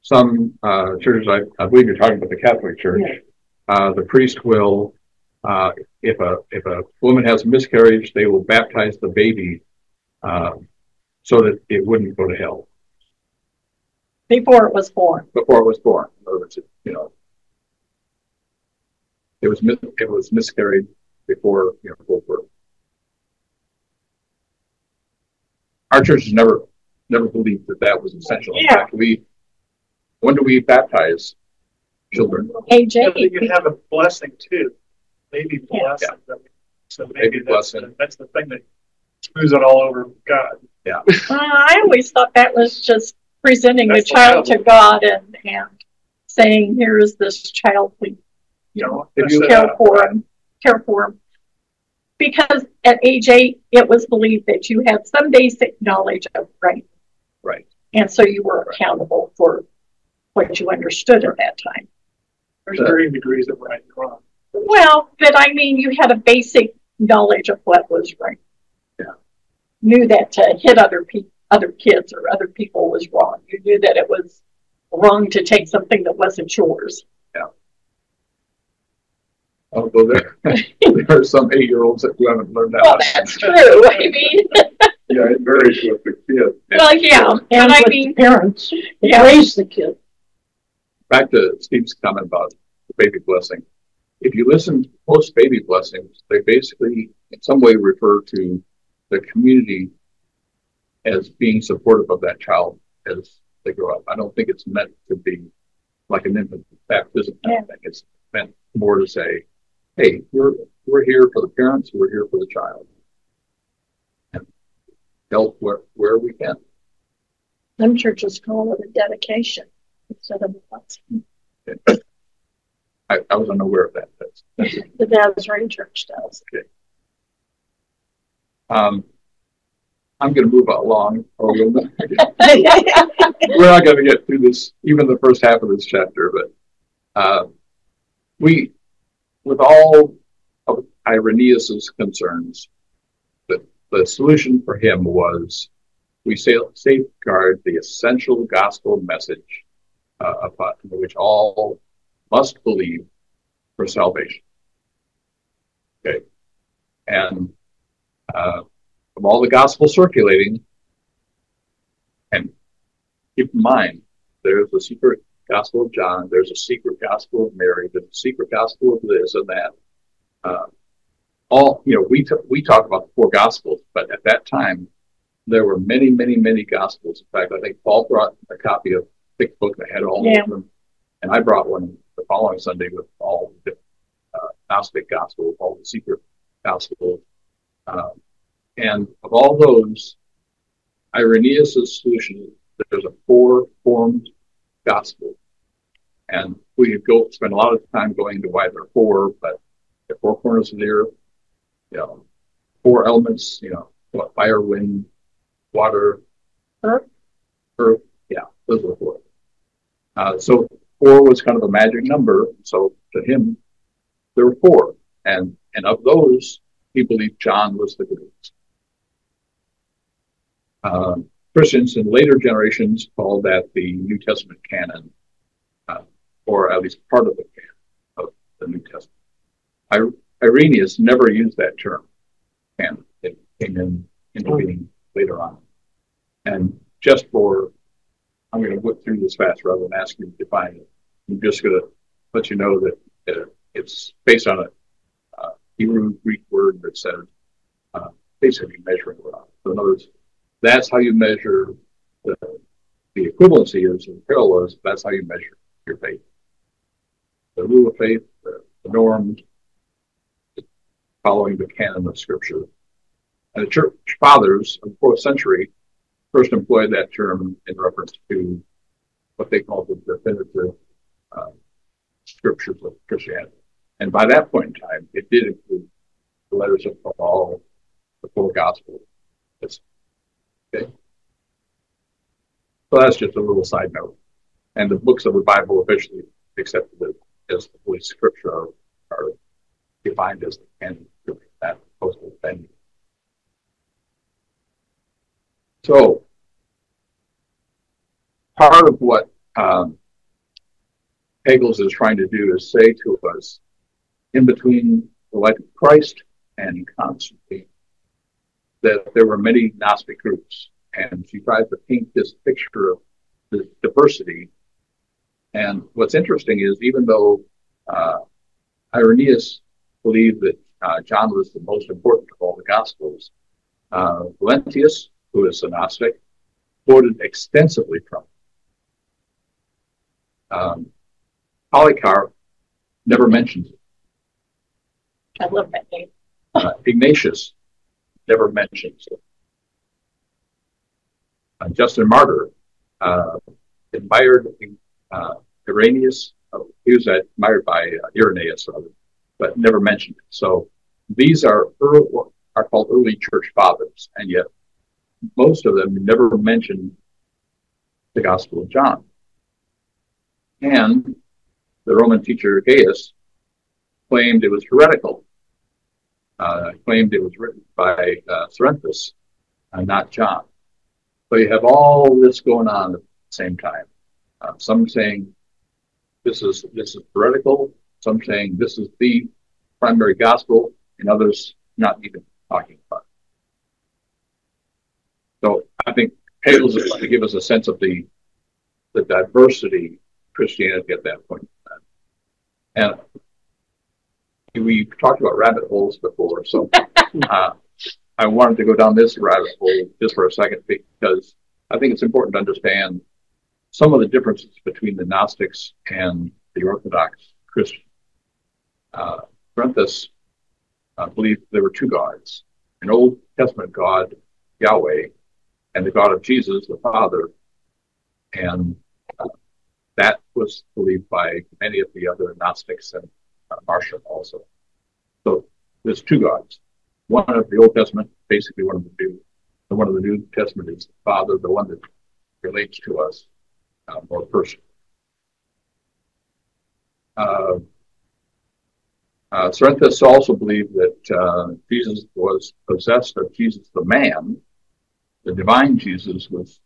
some, uh, churches, I, I believe you're talking about the Catholic Church. Uh, the priest will, uh, if a, if a woman has a miscarriage, they will baptize the baby, uh, so that it wouldn't go to hell Before it was born. before it was born. In other words, it- you know, it was, mis- it was miscarried before, you know, full birth. Our church has never, never believed that that was essential. In Yeah. fact, we, when do we baptize children? Age Yeah, eight. You have a blessing too, maybe blessing. So maybe Maybe that's, blessing. the- that's the thing that smooths it all over God. Uh, I always thought that was just presenting the That's the child to. God and, and saying, here is this child, we, you know, If you- care for him, care for him. Because at age eight, it was believed that you had some basic knowledge of right, Right. and so you were accountable for what you understood at that time. There's varying degrees of right and wrong. Well, but I mean, you had a basic knowledge of what was right. Yeah. Knew that to hit other pe- other kids or other people was wrong. You knew that it was wrong to take something that wasn't yours. Although oh, there, there are some eight-year-olds that who haven't learned that. Well, lesson. that's true. I mean, Yeah, it varies with the kid. well, yeah, And and I with the mean, parents, Yeah. raise the kid. Back to Steve's comment about the baby blessing. If you listen to most baby blessings, they basically in some way refer to the community as being supportive of that child as they grow up. I don't think it's meant to be like an infant baptism. of thing. It's meant more to say, hey, we're, we're here for the parents, we're here for the child. And help where, where we can. some churches call it a dedication instead of a blessing. I, I was unaware of that. That's, that's The Nazarene Church does. Um, I'm gonna move along, we're not gonna get through this, even the first half of this chapter, but, uh, we, with all of Irenaeus's concerns, the, the solution for him was we sa- safeguard the essential gospel message, uh, upon which all must believe for salvation. Okay. And uh, of all the gospel circulating. And keep in mind, there's a secret gospel of John, there's a secret gospel of Mary, there's a secret gospel of this and that. Uh, all, you know, we, t- we talk about the four gospels, but at that time, there were many, many, many gospels. In fact, I think Paul brought a copy of thick book that had all Yeah. of them. And I brought one the following Sunday with all the uh, Gnostic gospel, all the secret gospels. Um, and of all those, Irenaeus' solution is there's a four-formed gospel. And we could go spend a lot of time going into why there are four, but the four corners of the earth, you know, four elements, you know, what, fire, wind, water, Earth. earth, yeah, those are four. Uh, so four was kind of a magic number. So to him, there were four. And, and of those, he believed John was the greatest. Um, Christians in later generations called that the New Testament canon, uh, or at least part of the canon of the New Testament. I, Irenaeus never used that term, canon. It came in into being later on. And just for, I'm going to whip through this fast rather than ask you to define it. I'm just going to let you know that uh, it's based on a uh, Hebrew Greek word that says uh, basically measuring rod. So in other words, that's how you measure the, the equivalency is and parallels. That's how you measure your faith. The rule of faith, the, the norm, following the canon of Scripture. And the church fathers of the fourth century first employed that term in reference to what they called the definitive uh, scriptures of Christianity. And by that point in time, it did include the letters of Paul, the four gospels. Okay. So that's just a little side note. And the books of the Bible officially accepted as the Holy Scripture are, are defined as the canon. venue. So, part of what um, Pagels is trying to do is say to us, in between the life of Christ and Constantine, that there were many Gnostic groups, and she tries to paint this picture of the diversity. And what's interesting is, even though uh, Irenaeus believed that uh, John was the most important of all the Gospels, uh, Valentinus, who is a Gnostic, quoted extensively from. Um, Polycarp never mentions it. I love that name. Uh, Ignatius never mentions it. Uh, Justin Martyr uh, admired uh, Irenaeus. Oh, he was admired by uh, Irenaeus, rather, but never mentioned it. So these are early, are called early church fathers, and yet most of them never mention the Gospel of John. And the Roman teacher Gaius claimed it was heretical, uh, claimed it was written by uh, and not John. So you have all this going on at the same time. Uh, some saying this is this is heretical, some saying this is the primary gospel, and others not even talking about it. So I think Pagels is to give us a sense of the the diversity of Christianity at that point. And we talked about rabbit holes before, so uh, I wanted to go down this rabbit hole just for a second because I think it's important to understand some of the differences between the Gnostics and the Orthodox Christian. Uh, Cerinthus uh, believed there were two gods an Old Testament God, Yahweh, and the God of Jesus, the Father. And uh, that was believed by many of the other Gnostics and Marcion also. So there's two gods. One of the Old Testament, basically one of the New. One of the New Testament is the Father, the one that relates to us uh, more personally. Uh, uh, also believed that uh, Jesus was possessed of Jesus the man. The divine Jesus was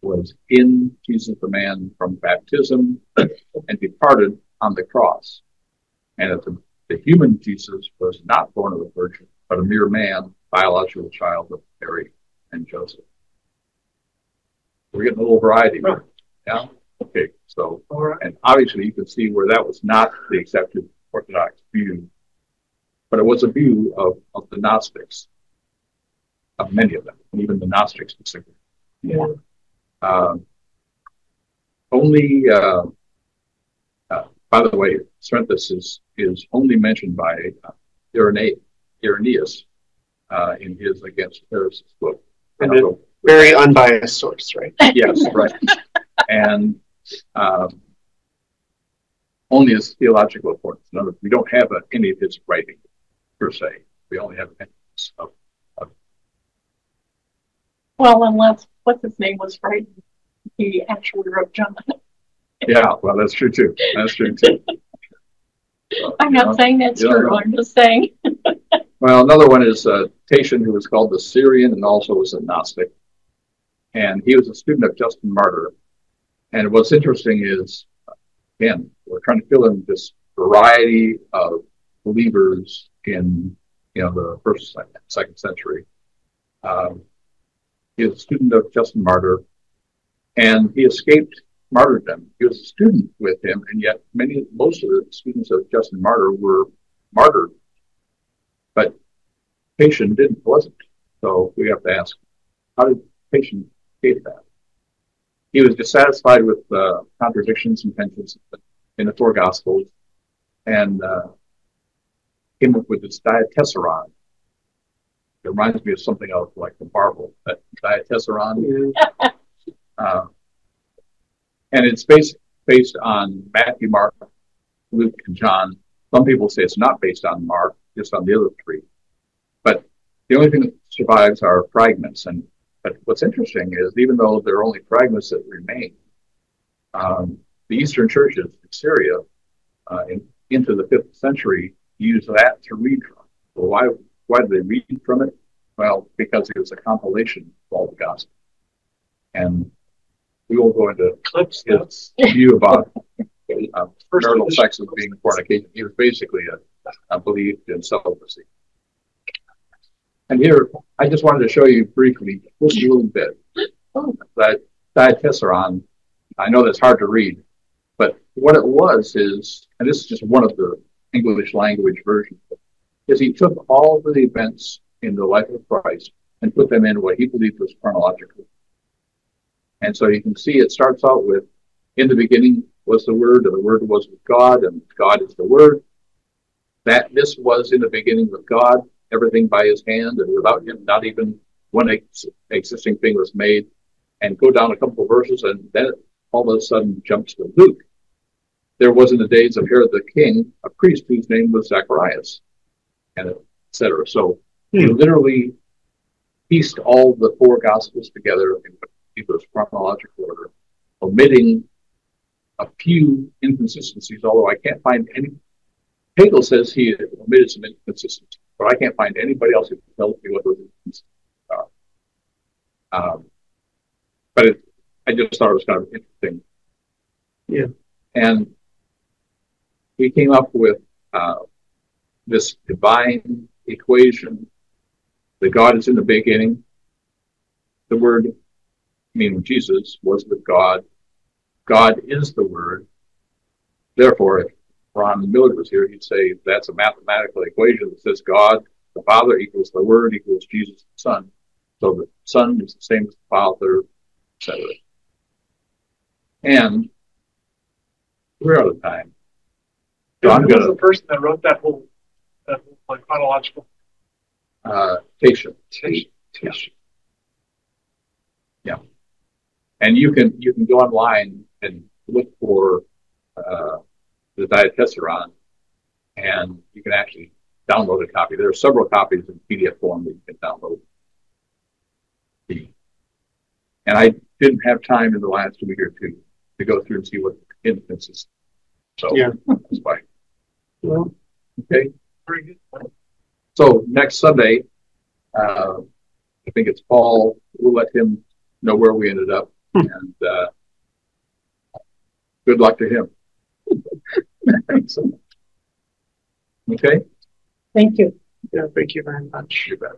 was in Jesus the man from baptism and departed on the cross. And that the, the human Jesus was not born of a virgin, but a mere man, biological child of Mary and Joseph. We're getting a little variety here. Yeah. Okay. So, and obviously you can see where that was not the accepted Orthodox view, but it was a view of, of the Gnostics, of many of them, and even the Gnostics specifically. Yeah. Um, only, uh, uh, by the way, Cerinthus is, is only mentioned by uh, Irene, Irenaeus uh, in his Against Heresy book. And a very unbiased source, right? yes, right. and um, only his theological importance. In other words, we don't have a, any of his writing per se. We only have of, of Well, unless what's his name was right, he actually wrote John. yeah, well, that's true too. That's true too. I'm not know, saying that's true. know. I'm just saying. Well, another one is uh, Tatian, who was called the Syrian and also was a Gnostic. And he was a student of Justin Martyr. And what's interesting is, again, we're trying to fill in this variety of believers in, you know, the first, second, second century. Um, he was a student of Justin Martyr, and he escaped martyrdom. He was a student with him, and yet many, most of the students of Justin Martyr were martyred. But Tatian didn't, wasn't. So we have to ask, how did Tatian escape that? He was dissatisfied with uh, contradictions and tensions in the four Gospels, and uh, came up with this diatessaron. It reminds me of something else like the marble, that diatessaron. uh, and it's based based on Matthew, Mark, Luke, and John. Some people say it's not based on Mark, just on the other three. But the only thing that survives are fragments. And but what's interesting is even though there are only fragments that remain, um, the Eastern churches in Syria uh, in, into the fifth century used that to read from. Well, why why did they read from it? Well, because it was a compilation of all the gospel. And we won't go into Clips. his view about um, First marital sex as being fornication. He was basically a, a belief in celibacy. And here, I just wanted to show you briefly, just a little bit, that diatessaron. I know that's hard to read, but what it was is, and this is just one of the English language versions, is he took all of the events in the life of Christ and put them in what he believed was chronological. And so you can see it starts out with, in the beginning was the Word, and the Word was with God, and God is the Word. That this was in the beginning with God, everything by His hand, and without Him, not even one ex- existing thing was made. And go down a couple of verses, and then it all of a sudden jumps to Luke. There was in the days of Herod the king a priest whose name was Zacharias, and et cetera. So he hmm. literally pieced all the four gospels together in he was chronological order, omitting a few inconsistencies, although I can't find any. Pagels says he omitted some inconsistencies, but I can't find anybody else who tells me what those inconsistencies are. Um, but it, I just thought it was kind of interesting. Yeah. And we came up with uh, this divine equation that God is in the beginning. The Word, meaning Jesus, was with God. God is the Word. Therefore, if Ron Miller was here, he'd say that's a mathematical equation that says God, the Father, equals the Word, equals Jesus, the Son. So the Son is the same as the Father, etc. And we're out of time. So I'm Who was gonna, the person that wrote that whole, that whole like chronological? uh, Tatian. Tish. And you can, you can go online and look for, uh, the diatessaron. And you can actually download a copy. There are several copies in PDF form that you can download. And I didn't have time in the last week or two to go through and see what instances. So Yeah. that's why. Well, Okay, Very good. so next Sunday, uh, I think it's Paul, we'll let him know where we ended up and, uh, good luck to him. Okay? Thank you. yeah, thank you very much. You bet.